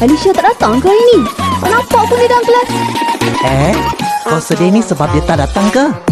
Alicia tak datang ke hari ni? Tak nampak pun dia dalam kelas. Eh? Kau ah. sedih ni sebab dia tak datang ke?